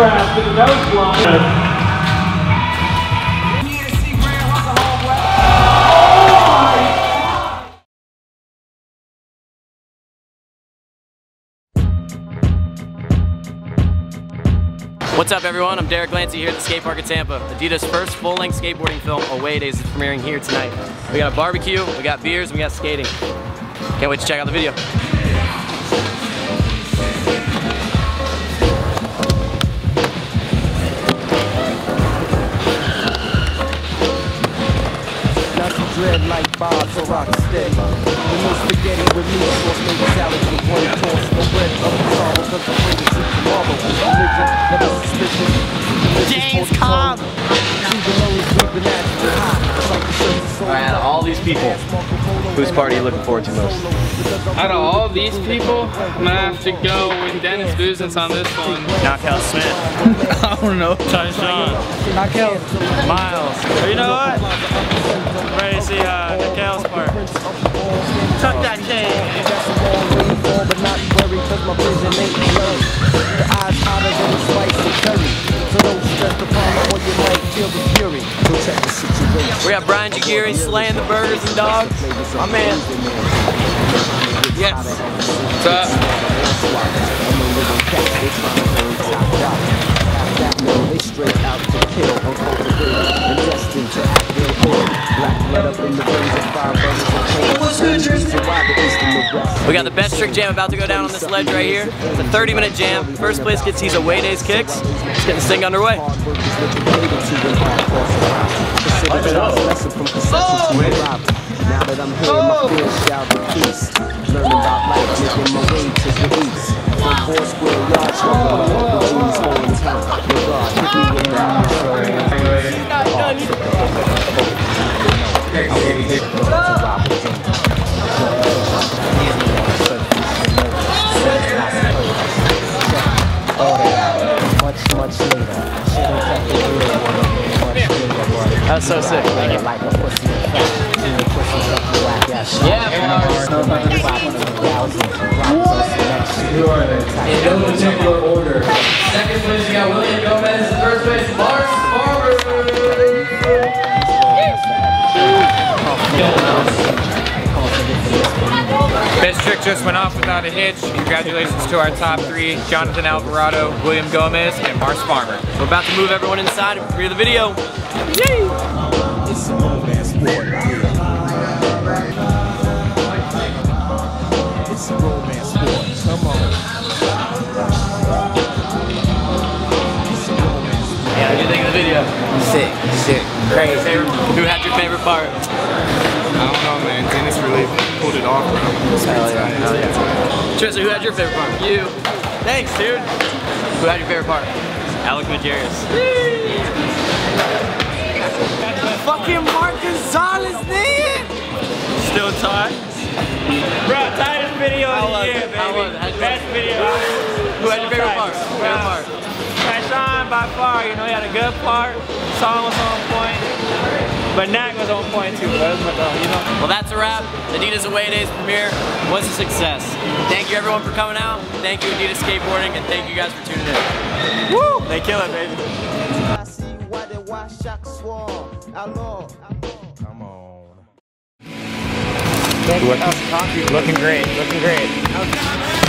to the nose line. What's up everyone, I'm Derek Lancey here at the skate park at Tampa. Adidas' first full-length skateboarding film, Away Days, is premiering here tonight. We got a barbecue, we got beers, we got skating. Can't wait to check out the video. Dread like bars or rock steady. The new spaghetti with meat sauce, maybe salad with one toss. No bread, other sorrow, cause I'm ready to tomorrow. Religion, never suspicion. James Cobb! Alright, all these people, whose party are you looking forward to most? Out of all these people, I'm gonna have to go with Dennis Busenitz on this one. Knockout Smith. I don't know. Tyshawn. Knockout Miles. You know what? I'm ready to see uh, Nakel's part. Tuck that chain. We got Brian Jagiri slaying the burgers and dogs. My man. Yes. What's up? Black blood up in the veins of fire burners We got the best trick jam about to go down on this ledge right here. It's a 30 minute jam. First place gets these away days kicks. Let's get this thing underway. Now that I'm here, my shall. Learning about life, the. That's so sick. Thank you. like a pussy cat. You a pussy up the whack ass shit. Yeah, In no particular order. Second place, you got William Gomez. First place, Farmer. Best trick just went off without a hitch. Congratulations to our top three, Jonathan Alvarado, William Gomez, and Mars Farmer. We're about to move everyone inside and preview the video. It's a romance sport. It's a romance sport. Come on. Yeah, what do you think of the video? Sick, sick, crazy. Who had your favorite part? I don't know, man. Hell yeah, hell yeah. Tristan, who had your favorite part? You. Thanks, dude. Who had your favorite part? Alec Majerus. Fucking Mark Gonzales, man! Still tied? Bro, tightest video of the year, it? How was it? How'd baby. Best video. Who had your favorite part? Favorite part? Tyshawn by far, you know, he had a good part. Song was on point. But Knack was on point too, bro. But, uh, you know. Well, that's a wrap. Adidas Away Days premiere was a success. Thank you everyone for coming out. Thank you Adidas Skateboarding, and thank you guys for tuning in. Woo! They kill it, baby. I see why they wash shock swore. Outlaw. Come on. Looking great, looking great.